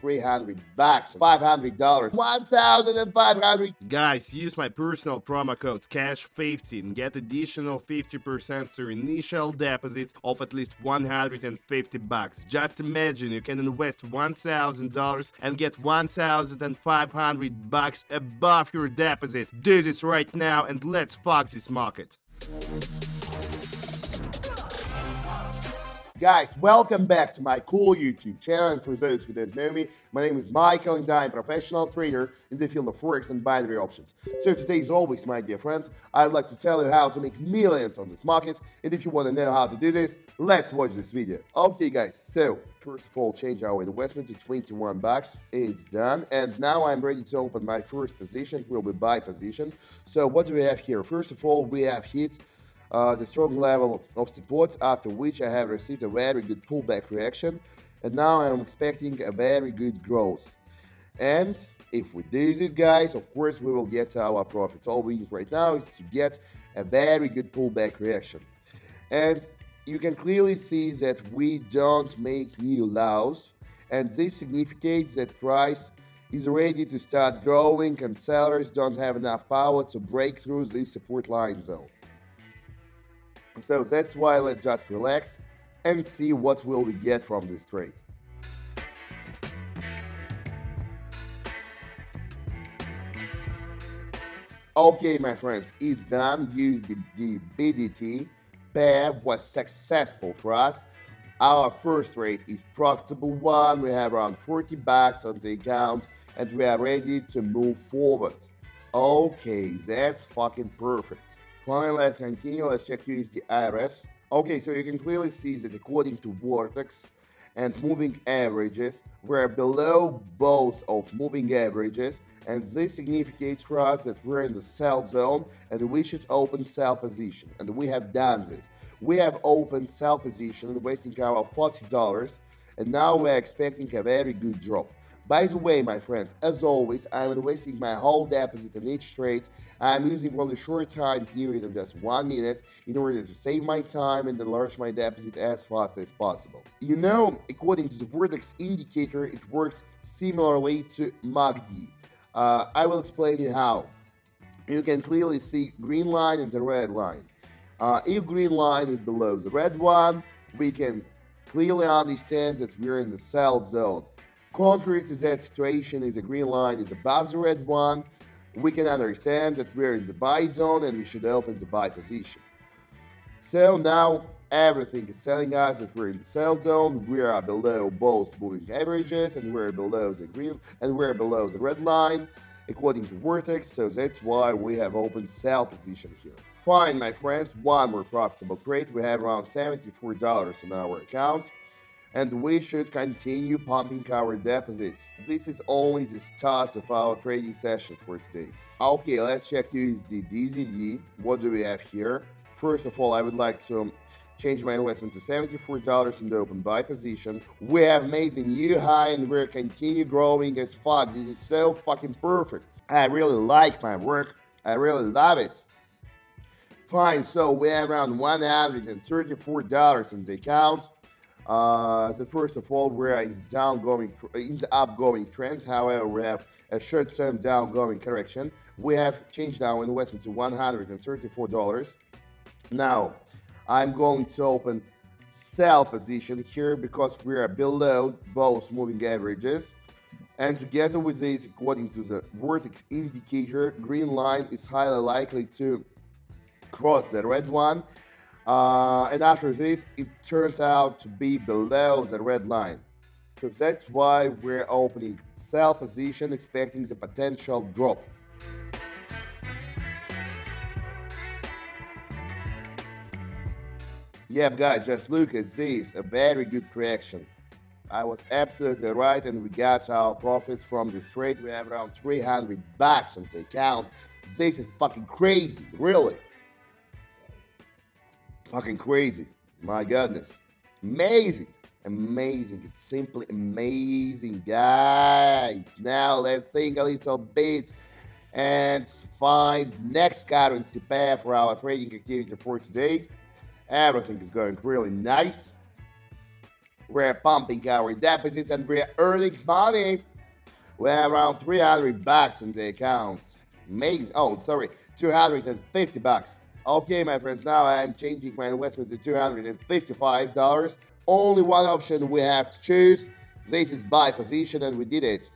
300 bucks, $500, 1,500. Guys, use my personal promo code CASH50 and get additional 50% to initial deposits of at least 150 bucks. Just imagine you can invest $1,000 and get 1,500 bucks above your deposit. Do this right now and let's fuck this market. Guys, welcome back to my cool YouTube channel. And for those who don't know me, my name is Michael and I'm a professional trader in the field of forex and binary options. So today, as always, my dear friends, I would like to tell you how to make millions on this market. And if you want to know how to do this, let's watch this video. Okay, guys, so first of all, change our investment to 21 bucks. It's done. And now I'm ready to open my first position. It will be buy position. So what do we have here? First of all, we have hit uh, the strong level of support after which I have received a very good pullback reaction and now I'm expecting a very good growth. And if we do this guys, of course we will get our profits. All we need right now is to get a very good pullback reaction. And you can clearly see that we don't make new lows and this significates that price is ready to start growing and sellers don't have enough power to break through this support line zone. So that's why let's just relax and see what will we get from this trade. Okay, my friends, it's done. Use the, the BDT. Pair was successful for us. Our first trade is profitable one. We have around 40 bucks on the account and we are ready to move forward. Okay, that's fucking perfect. Finally, let's continue. Let's check USD IRS. Okay, so you can clearly see that according to Vortex and moving averages, we're below both of moving averages, and this significates for us that we're in the sell zone and we should open sell position. And we have done this. We have opened sell position, wasting our $40, and now we're expecting a very good drop. By the way, my friends, as always, I'm investing my whole deposit in each trade. I'm using only short time period of just one minute in order to save my time and enlarge my deposit as fast as possible. You know, according to the Vortex indicator, it works similarly to MACD. Uh, I will explain you how. You can clearly see green line and the red line. Uh, if green line is below the red one, we can clearly understand that we're in the sell zone. Contrary to that situation, if the green line is above the red one, we can understand that we're in the buy zone and we should open the buy position. So now everything is telling us that we're in the sell zone, we are below both moving averages and we're below the green and we're below the red line according to Vortex, so that's why we have opened sell position here. Fine, my friends, one more profitable trade. We have around $74 in our account and we should continue pumping our deposits. This is only the start of our trading session for today. Okay, let's check USD DZD. What do we have here? First of all, I would like to change my investment to $74 in the open buy position. We have made a new high and we're continue growing as fuck. This is so fucking perfect. I really like my work. I really love it. Fine, so we have around $134 in the account. Uh, so first of all, we're in the downgoing, in the upgoing trend. However, we have a short-term downgoing correction. We have changed our investment to $134. Now, I'm going to open sell position here because we are below both moving averages. And together with this, according to the Vortex indicator, green line is highly likely to cross the red one uh, and after this, it turns out to be below the red line. So that's why we're opening sell position, expecting the potential drop. Yeah, guys, just look at this, a very good correction. I was absolutely right, and we got our profit from this trade. We have around 300 bucks on the account. This is fucking crazy, really. Fucking crazy. My goodness. Amazing. Amazing. It's simply amazing, guys. Now let's think a little bit and find next currency pair for our trading activity for today. Everything is going really nice. We're pumping our deposits and we're earning money. We have around 300 bucks in the accounts. Amazing. Oh, sorry, 250 bucks. Okay, my friends, now I'm changing my investment to $255. Only one option we have to choose. This is buy position, and we did it.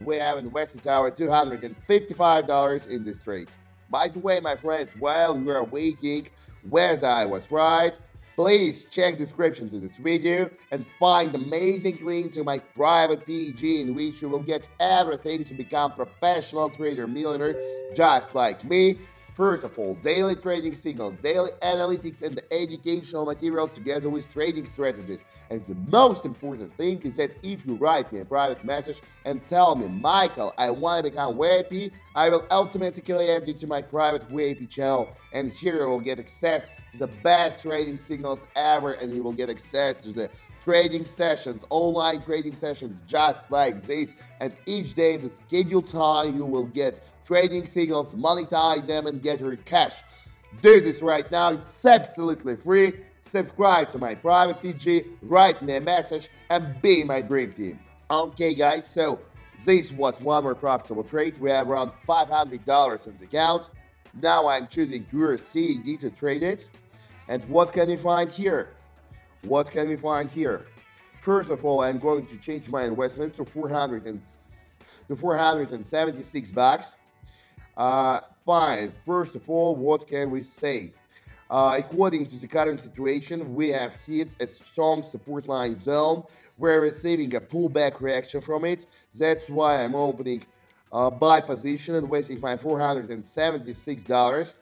We have invested our $255 in this trade. By the way, my friends, while you are waiting, whether I was right, please check description to this video and find amazing link to my private TG in which you will get everything to become professional trader millionaire just like me First of all, daily trading signals, daily analytics, and the educational materials together with trading strategies. And the most important thing is that if you write me a private message and tell me, Michael, I want to become VIP, I will automatically add you to my private VIP channel. And here you will get access to the best trading signals ever, and you will get access to the trading sessions, online trading sessions just like this. And each day, the scheduled time, you will get trading signals, monetize them, and get your cash. Do this right now, it's absolutely free. Subscribe to my private TG, write me a message, and be my dream team. Okay, guys, so this was one more profitable trade. We have around $500 in the account. Now I'm choosing CAD to trade it. And what can you find here? What can we find here? First of all, I'm going to change my investment to 400 and to 476 bucks. Uh, fine. First of all, what can we say? Uh, according to the current situation, we have hit a strong support line zone. We're receiving a pullback reaction from it. That's why I'm opening uh, buy position and wasting my $476.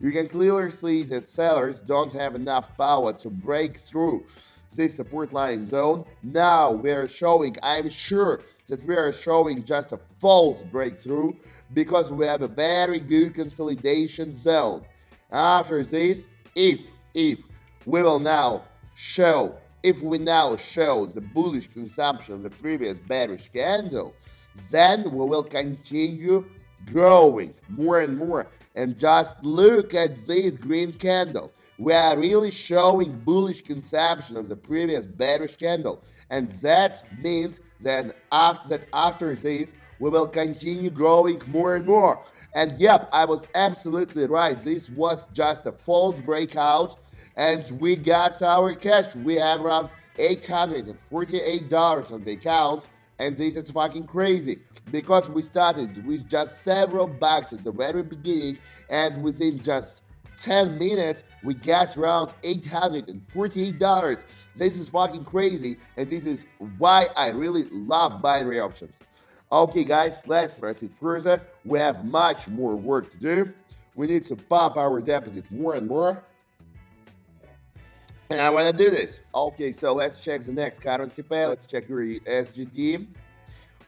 You can clearly see that sellers don't have enough power to break through this support line zone. Now we're showing, I'm sure that we are showing just a false breakthrough because we have a very good consolidation zone. After this, if, if we will now show, if we now show the bullish consumption of the previous bearish candle, then we will continue growing more and more. And just look at this green candle. We are really showing bullish consumption of the previous bearish candle. And that means that after, that after this, we will continue growing more and more. And yep, I was absolutely right. This was just a false breakout, and we got our cash. We have around $848 on the account, and this is fucking crazy because we started with just several bucks at the very beginning, and within just 10 minutes, we got around $848. This is fucking crazy, and this is why I really love binary options. Okay, guys, let's proceed further. We have much more work to do. We need to pump our deposit more and more. And I want to do this. Okay, so let's check the next currency pair. Let's check your SGD.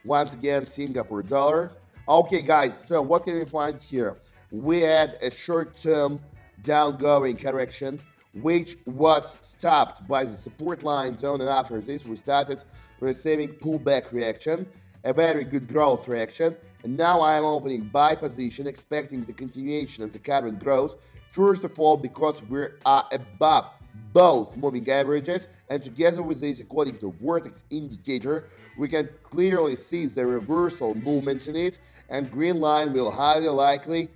Once again, Singapore dollar. Okay, guys, so what can we find here? We had a short-term downgoing correction, which was stopped by the support line zone, and after this, we started receiving pullback reaction a very good growth reaction. And now I am opening buy position, expecting the continuation of the current growth. First of all, because we are above both moving averages, and together with this, according to Vortex indicator, we can clearly see the reversal movement in it, and green line will highly likely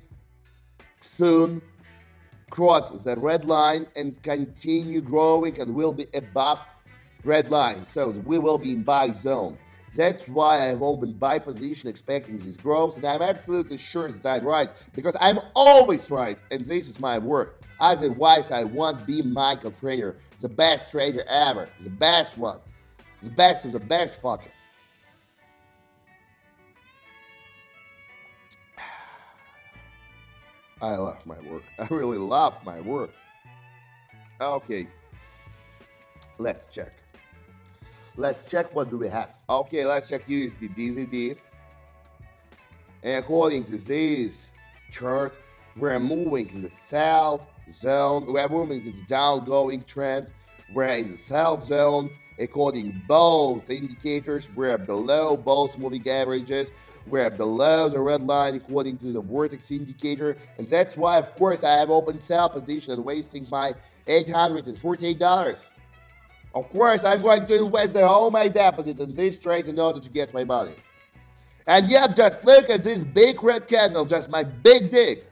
soon cross the red line and continue growing and will be above red line. So we will be in buy zone. That's why I've opened buy position expecting these growths, and I'm absolutely sure that I'm right because I'm always right, and this is my work. Otherwise, I won't be Michael Trader, the best trader ever, the best one, the best of the best fucker. I love my work. I really love my work. Okay, let's check. Let's check what do we have. Okay, let's check USD DZD. And according to this chart, we're moving in the sell zone. We're moving in the down going trend. We're in the sell zone. According both indicators, we're below both moving averages. We're below the red line according to the vortex indicator. And that's why, of course, I have open sell position and wasting my $848. Of course, I'm going to invest all my deposit in this trade in order to get my money. And yep, just look at this big red candle, just my big dick.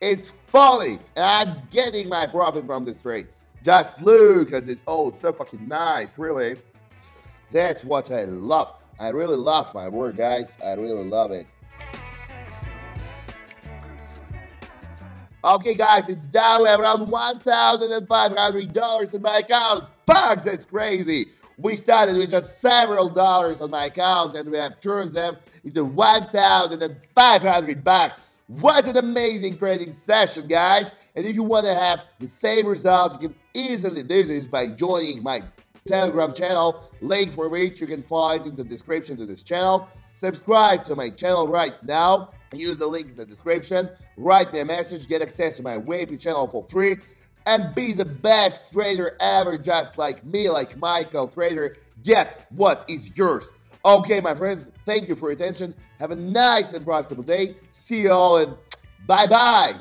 It's falling, and I'm getting my profit from this trade. Just look at this. Oh, so fucking nice, really. That's what I love. I really love my work, guys. I really love it. Okay, guys, it's down around $1,500 in my account. Fuck, that's crazy. We started with just several dollars on my account and we have turned them into 1,500 bucks. What an amazing trading session, guys. And if you want to have the same results, you can easily do this by joining my Telegram channel, link for which you can find in the description to this channel. Subscribe to my channel right now. Use the link in the description. Write me a message, get access to my VIP channel for free, and be the best trader ever, just like me, like Michael Trader. Get what is yours. Okay, my friends, thank you for your attention. Have a nice and profitable day. See you all, and bye bye.